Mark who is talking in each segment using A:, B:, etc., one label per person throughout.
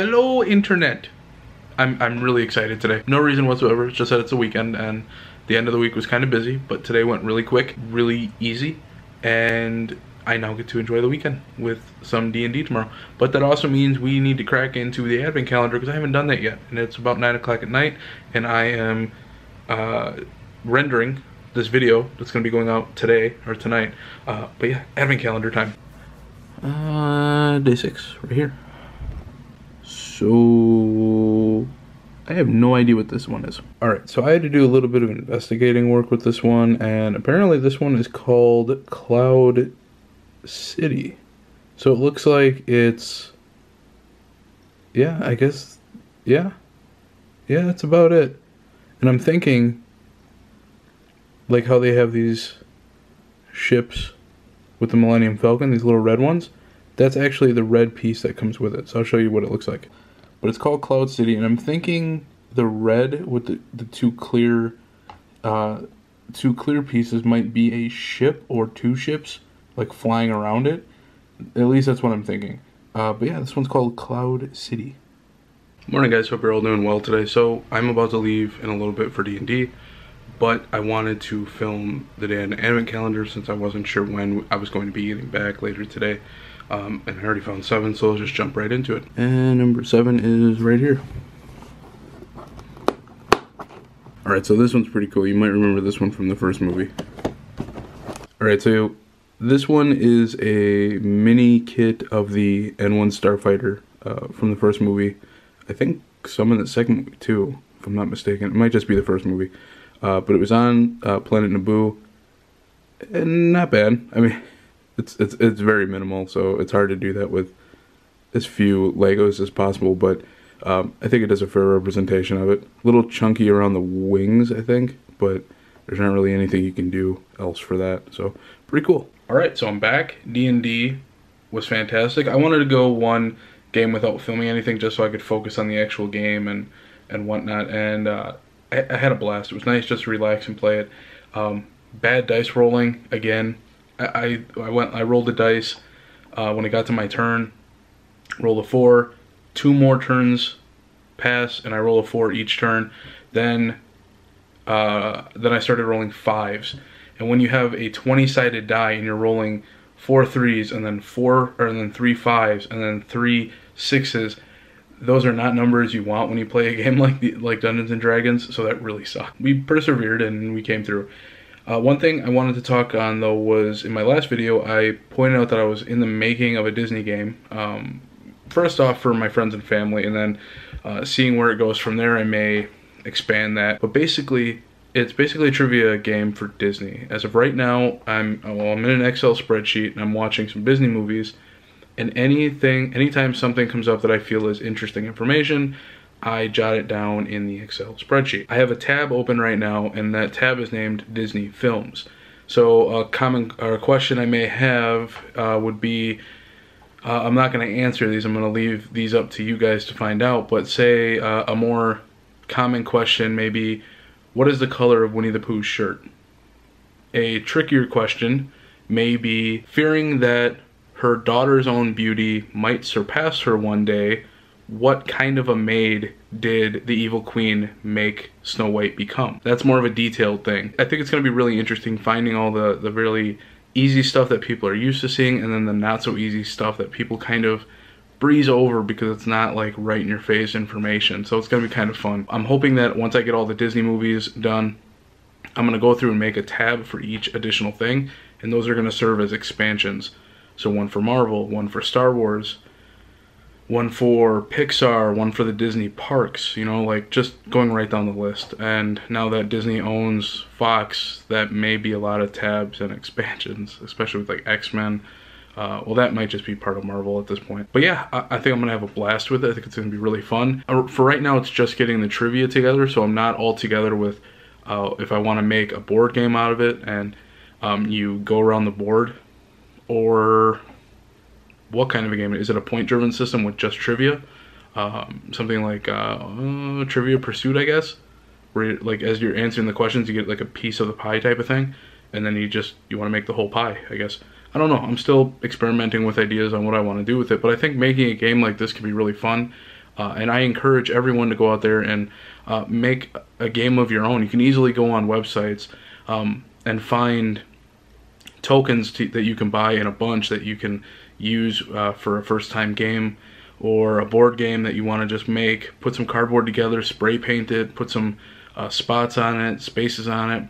A: Hello, internet. I'm, I'm really excited today. No reason whatsoever, it's just that it's a weekend and the end of the week was kind of busy, but today went really quick, really easy, and I now get to enjoy the weekend with some D&D tomorrow. But that also means we need to crack into the advent calendar because I haven't done that yet. And it's about 9 o'clock at night, and I am uh, rendering this video that's going to be going out today or tonight. Uh, but yeah, advent calendar time. Uh, day 6, right here. So I have no idea what this one is. All right, so I had to do a little bit of investigating work with this one, and apparently this one is called Cloud City. So it looks like it's, yeah, I guess, yeah, yeah, that's about it. And I'm thinking, like how they have these ships with the Millennium Falcon, these little red ones. That's actually the red piece that comes with it. So I'll show you what it looks like but it's called Cloud City, and I'm thinking the red with the, the two clear uh, two clear pieces might be a ship or two ships like flying around it. At least that's what I'm thinking. Uh, but yeah, this one's called Cloud City. Morning guys, hope you're all doing well today. So I'm about to leave in a little bit for D&D, but I wanted to film the day in the advent calendar since I wasn't sure when I was going to be getting back later today. Um, and I already found seven, so let's just jump right into it. And number seven is right here. Alright, so this one's pretty cool. You might remember this one from the first movie. Alright, so this one is a mini kit of the N1 Starfighter uh, from the first movie. I think some in the second movie too, if I'm not mistaken. It might just be the first movie. Uh, but it was on uh, Planet Naboo. And not bad. I mean, it's it's it's very minimal, so it's hard to do that with as few Legos as possible. But um, I think it does a fair representation of it. A little chunky around the wings, I think, but there's not really anything you can do else for that. So pretty cool. All right, so I'm back. D and D was fantastic. I wanted to go one game without filming anything, just so I could focus on the actual game and and whatnot. And uh, I, I, had a blast. It was nice just to relax and play it. Um, bad dice rolling again I, I went I rolled the dice. Uh, when it got to my turn roll a four. Two more turns pass and I roll a four each turn. Then uh, then I started rolling fives. And when you have a 20 sided die and you're rolling four threes and then four or then three fives and then three sixes those are not numbers you want when you play a game like the, like Dungeons and Dragons so that really sucked. We persevered and we came through uh, one thing I wanted to talk on though was in my last video I pointed out that I was in the making of a Disney game. Um, first off for my friends and family and then uh, seeing where it goes from there I may expand that. But basically it's basically a trivia game for Disney. As of right now I'm well, I'm in an Excel spreadsheet and I'm watching some Disney movies and anything anytime something comes up that I feel is interesting information I jot it down in the Excel spreadsheet. I have a tab open right now and that tab is named Disney Films. So a common or a question I may have uh, would be, uh, I'm not going to answer these, I'm going to leave these up to you guys to find out, but say uh, a more common question may be, what is the color of Winnie the Pooh's shirt? A trickier question may be, fearing that her daughter's own beauty might surpass her one day, what kind of a maid did the evil queen make Snow White become? That's more of a detailed thing. I think it's going to be really interesting finding all the, the really easy stuff that people are used to seeing and then the not so easy stuff that people kind of breeze over because it's not like right in your face information. So it's going to be kind of fun. I'm hoping that once I get all the Disney movies done, I'm going to go through and make a tab for each additional thing and those are going to serve as expansions. So one for Marvel, one for Star Wars, one for Pixar, one for the Disney parks, you know, like just going right down the list. And now that Disney owns Fox, that may be a lot of tabs and expansions, especially with like X-Men. Uh, well, that might just be part of Marvel at this point. But yeah, I, I think I'm going to have a blast with it. I think it's going to be really fun. Uh, for right now, it's just getting the trivia together, so I'm not all together with uh, if I want to make a board game out of it and um, you go around the board or what kind of a game is. It a point driven system with just trivia? Um, something like uh, uh, trivia pursuit i guess where like as you're answering the questions you get like a piece of the pie type of thing and then you just you want to make the whole pie i guess. I don't know. I'm still experimenting with ideas on what i want to do with it but i think making a game like this can be really fun Uh, and I encourage everyone to go out there and uh, make a game of your own. You can easily go on websites um, and find tokens to, that you can buy in a bunch that you can use uh, for a first time game or a board game that you want to just make. Put some cardboard together, spray paint it, put some uh, spots on it, spaces on it,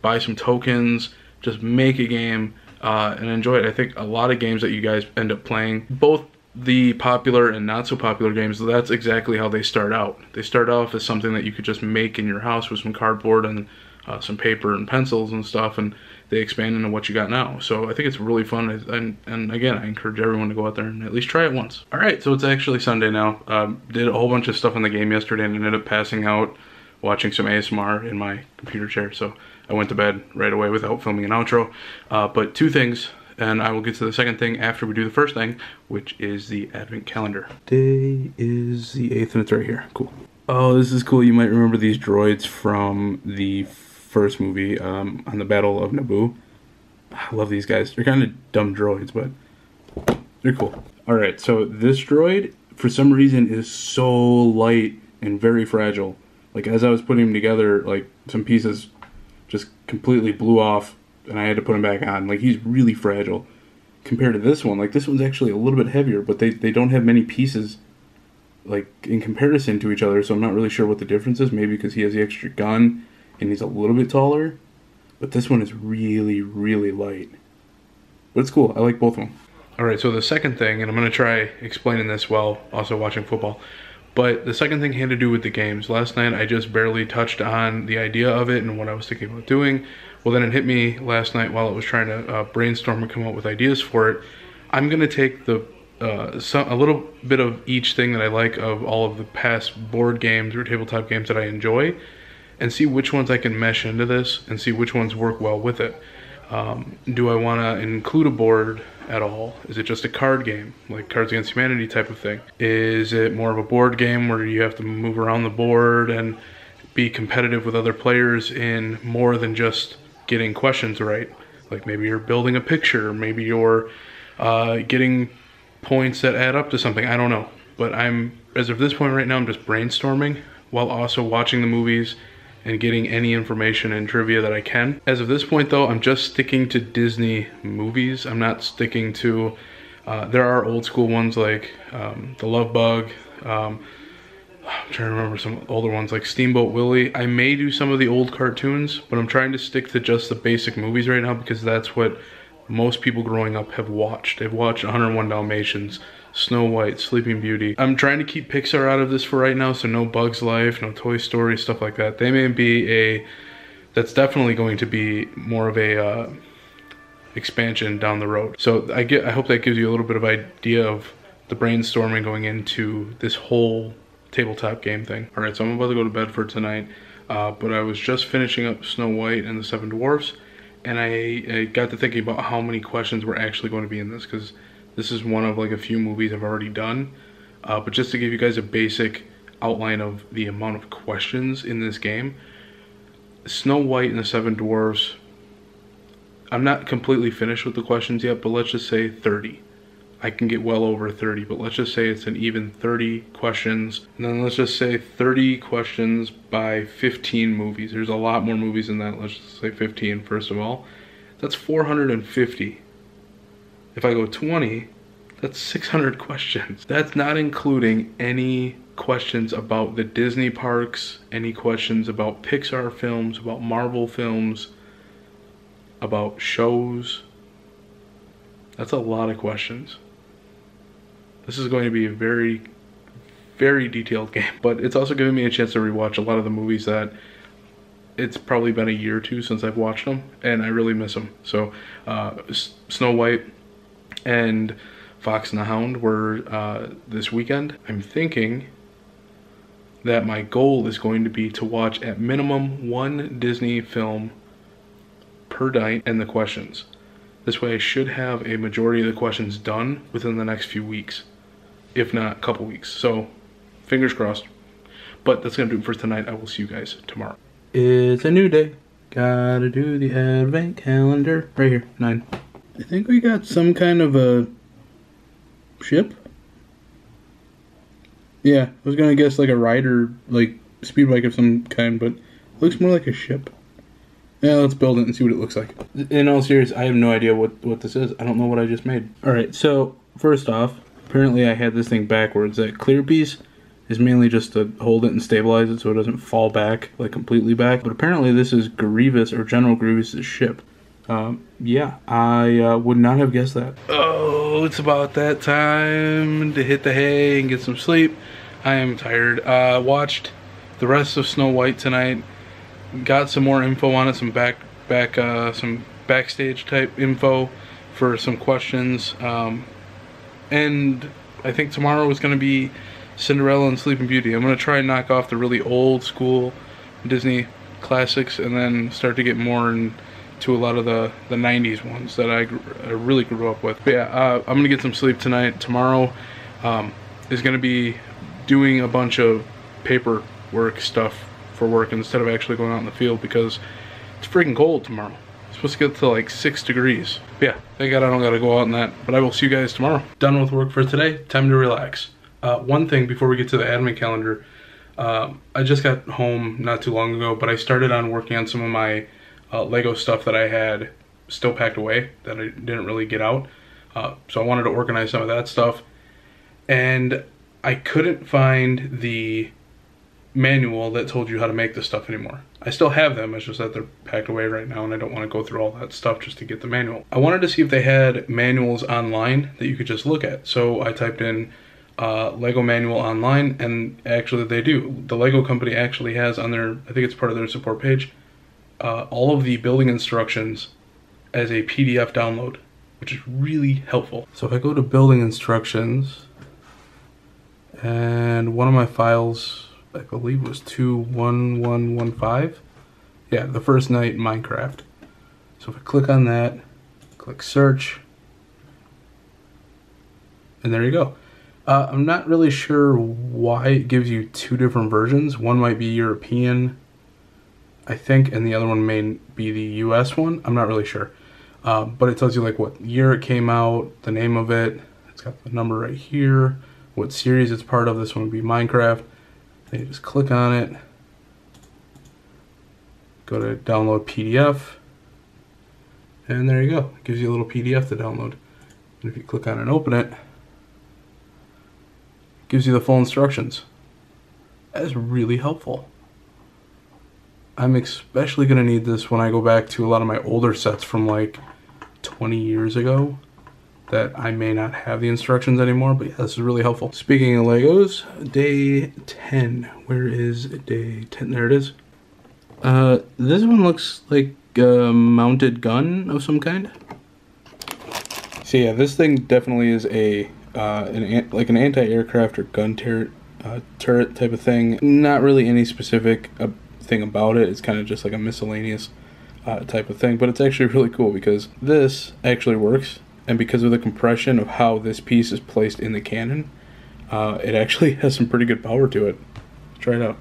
A: buy some tokens, just make a game uh, and enjoy it. I think a lot of games that you guys end up playing, both the popular and not so popular games, that's exactly how they start out. They start off as something that you could just make in your house with some cardboard and uh, some paper and pencils and stuff, and they expand into what you got now. So I think it's really fun, and, and again, I encourage everyone to go out there and at least try it once. All right, so it's actually Sunday now. Um, did a whole bunch of stuff in the game yesterday and ended up passing out watching some ASMR in my computer chair, so I went to bed right away without filming an outro. Uh, but two things, and I will get to the second thing after we do the first thing, which is the advent calendar. Day is the 8th and it's right here. Cool. Oh, this is cool. You might remember these droids from the first movie um, on the Battle of Naboo. I love these guys. They're kind of dumb droids, but they're cool. All right, so this droid, for some reason, is so light and very fragile. Like as I was putting them together, like some pieces just completely blew off, and I had to put him back on. Like he's really fragile compared to this one. Like this one's actually a little bit heavier, but they they don't have many pieces like in comparison to each other. So I'm not really sure what the difference is. Maybe because he has the extra gun and he's a little bit taller, but this one is really really light. But it's cool. I like both of them. All right, so the second thing, and I'm gonna try explaining this while also watching football. But the second thing had to do with the games. Last night I just barely touched on the idea of it and what I was thinking about doing. Well, then it hit me last night while I was trying to uh, brainstorm and come up with ideas for it. I'm gonna take the uh, some, a little bit of each thing that I like of all of the past board games or tabletop games that I enjoy, and see which ones I can mesh into this and see which ones work well with it. Um, do I want to include a board at all? Is it just a card game, like Cards Against Humanity type of thing? Is it more of a board game where you have to move around the board and be competitive with other players in more than just getting questions right? Like maybe you're building a picture, maybe you're uh, getting points that add up to something. I don't know. But I'm, as of this point right now, I'm just brainstorming while also watching the movies and getting any information and trivia that I can. As of this point though, I'm just sticking to Disney movies. I'm not sticking to, uh, there are old school ones like um, The Love Bug, um, I'm trying to remember some older ones like Steamboat Willie. I may do some of the old cartoons, but I'm trying to stick to just the basic movies right now because that's what most people growing up have watched. They've watched 101 Dalmatians, Snow White, Sleeping Beauty. I'm trying to keep Pixar out of this for right now, so no Bugs Life, no Toy Story, stuff like that. They may be a, that's definitely going to be more of a uh, expansion down the road. So I get, I hope that gives you a little bit of idea of the brainstorming going into this whole tabletop game thing. All right, so I'm about to go to bed for tonight, uh, but I was just finishing up Snow White and the Seven Dwarfs, and I, I got to thinking about how many questions were actually going to be in this, because this is one of like a few movies I've already done. Uh, but just to give you guys a basic outline of the amount of questions in this game, Snow White and the Seven Dwarfs, I'm not completely finished with the questions yet, but let's just say 30. I can get well over 30, but let's just say it's an even 30 questions. And then let's just say 30 questions by 15 movies. There's a lot more movies than that. Let's just say 15 first of all. That's 450 if I go 20, that's 600 questions. That's not including any questions about the Disney parks, any questions about Pixar films, about Marvel films, about shows. That's a lot of questions. This is going to be a very, very detailed game, but it's also giving me a chance to rewatch a lot of the movies that it's probably been a year or two since I've watched them, and I really miss them. So, uh, Snow White, and Fox and the Hound were uh, this weekend. I'm thinking that my goal is going to be to watch at minimum one Disney film per night and the questions. This way I should have a majority of the questions done within the next few weeks, if not a couple weeks. So fingers crossed. But that's going to do it for tonight. I will see you guys tomorrow. It's a new day. Gotta do the advent calendar. Right here, nine. I think we got some kind of a ship. Yeah, I was gonna guess like a rider, like speed bike of some kind, but it looks more like a ship. Yeah, let's build it and see what it looks like. In all seriousness, I have no idea what what this is. I don't know what I just made. All right, so first off, apparently I had this thing backwards. That clear piece is mainly just to hold it and stabilize it so it doesn't fall back like completely back. But apparently this is Grievous or General Grievous's ship. Um, yeah, I uh, would not have guessed that. Oh, it's about that time to hit the hay and get some sleep. I am tired. Uh, watched the rest of Snow White tonight. Got some more info on it, some back back uh, some backstage type info for some questions. Um, and I think tomorrow is going to be Cinderella and Sleeping Beauty. I'm going to try and knock off the really old school Disney classics and then start to get more in to a lot of the, the 90s ones that I, I really grew up with. But yeah, uh, I'm going to get some sleep tonight. Tomorrow um, is going to be doing a bunch of paperwork stuff for work instead of actually going out in the field because it's freaking cold tomorrow. It's supposed to get to like 6 degrees. But yeah, thank God I don't got to go out in that. But I will see you guys tomorrow. Done with work for today. Time to relax. Uh, one thing before we get to the admin calendar. Uh, I just got home not too long ago, but I started on working on some of my uh, Lego stuff that I had still packed away that I didn't really get out. Uh, so I wanted to organize some of that stuff. And I couldn't find the manual that told you how to make the stuff anymore. I still have them, it's just that they're packed away right now and I don't want to go through all that stuff just to get the manual. I wanted to see if they had manuals online that you could just look at. So I typed in uh, Lego manual online and actually they do. The Lego company actually has on their, I think it's part of their support page, uh, all of the building instructions as a PDF download, which is really helpful. So if I go to building instructions, and one of my files, I believe was 21115. Yeah, the first night Minecraft. So if I click on that, click search, and there you go. Uh, I'm not really sure why it gives you two different versions. One might be European I think, and the other one may be the US one. I'm not really sure. Uh, but it tells you like what year it came out, the name of it. It's got the number right here, what series it's part of. This one would be Minecraft. Then you just click on it, go to download PDF, and there you go. It gives you a little PDF to download. And if you click on it and open it, it gives you the full instructions. That's really helpful. I'm especially going to need this when I go back to a lot of my older sets from like 20 years ago that I may not have the instructions anymore, but yeah, this is really helpful. Speaking of Legos, day 10. Where is day 10? There it is. Uh, this one looks like a mounted gun of some kind. So yeah, this thing definitely is a, uh, an, like an anti-aircraft or gun turret, uh, turret type of thing. Not really any specific thing about it. It's kind of just like a miscellaneous uh, type of thing, but it's actually really cool because this actually works, and because of the compression of how this piece is placed in the cannon, uh, it actually has some pretty good power to it. Let's try it out.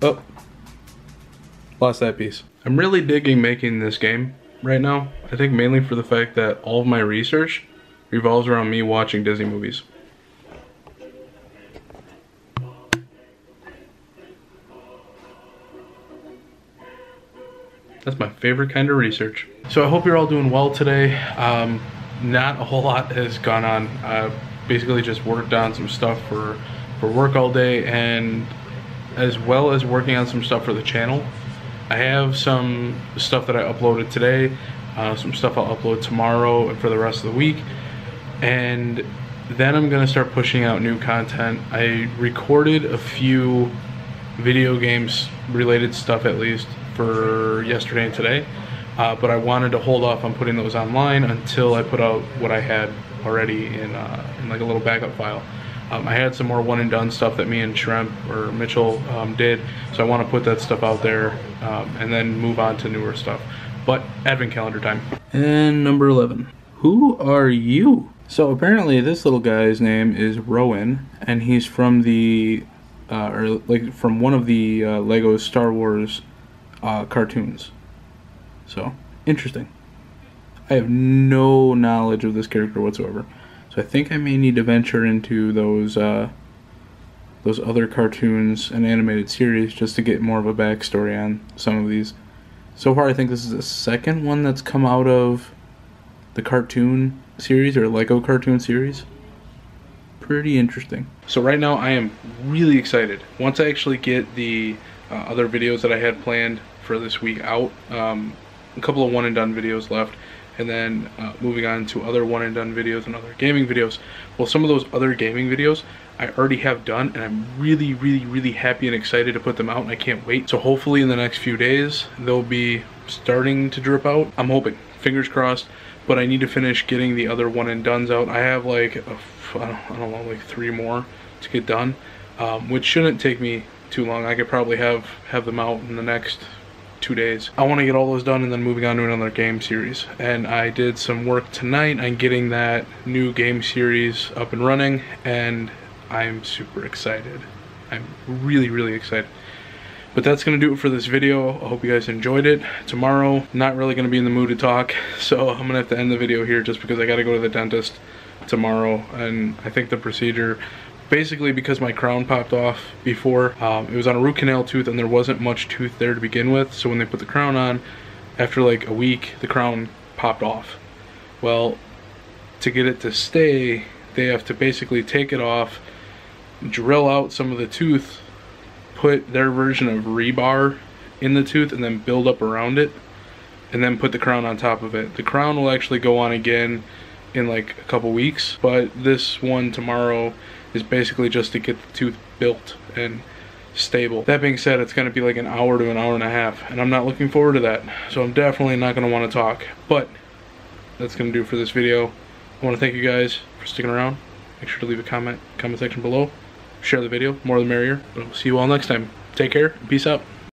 A: Oh, lost that piece. I'm really digging making this game right now. I think mainly for the fact that all of my research revolves around me watching Disney movies. That's my favorite kind of research. So I hope you're all doing well today. Um, not a whole lot has gone on. I basically just worked on some stuff for, for work all day and as well as working on some stuff for the channel. I have some stuff that I uploaded today, uh, some stuff I'll upload tomorrow and for the rest of the week. And then I'm gonna start pushing out new content. I recorded a few video games related stuff at least for yesterday and today. Uh, but I wanted to hold off on putting those online until I put out what I had already in, uh, in like a little backup file. Um, I had some more one and done stuff that me and Shrimp or Mitchell um, did, so I want to put that stuff out there um, and then move on to newer stuff. But advent calendar time. And number 11. Who are you? So apparently this little guy's name is Rowan, and he's from the, uh, or like from one of the uh, Lego Star Wars uh, cartoons. So, interesting. I have no knowledge of this character whatsoever. So I think I may need to venture into those uh, those other cartoons and animated series just to get more of a backstory on some of these. So far, I think this is the second one that's come out of the cartoon series or Lego cartoon series. Pretty interesting. So right now, I am really excited. Once I actually get the uh, other videos that I had planned for this week out, um, a couple of one and done videos left and then uh, moving on to other one and done videos and other gaming videos. Well, some of those other gaming videos I already have done and I'm really, really, really happy and excited to put them out and I can't wait. So hopefully in the next few days, they'll be starting to drip out. I'm hoping, fingers crossed, but I need to finish getting the other one and dones out. I have like, a, I, don't, I don't know, like three more to get done, um, which shouldn't take me too long. I could probably have, have them out in the next two days. I want to get all those done and then moving on to another game series. And I did some work tonight on getting that new game series up and running and I'm super excited. I'm really, really excited. But that's going to do it for this video. I hope you guys enjoyed it. Tomorrow, not really going to be in the mood to talk, so I'm going to have to end the video here just because I got to go to the dentist tomorrow, and I think the procedure basically because my crown popped off before. Um, it was on a root canal tooth and there wasn't much tooth there to begin with. So when they put the crown on, after like a week, the crown popped off. Well, to get it to stay, they have to basically take it off, drill out some of the tooth, put their version of rebar in the tooth and then build up around it and then put the crown on top of it. The crown will actually go on again in like a couple weeks, but this one tomorrow is basically just to get the tooth built and stable. That being said, it's going to be like an hour to an hour and a half, and I'm not looking forward to that. So I'm definitely not going to want to talk. But that's going to do for this video. I want to thank you guys for sticking around. Make sure to leave a comment, comment section below. Share the video, more the merrier. But we'll see you all next time. Take care, peace out.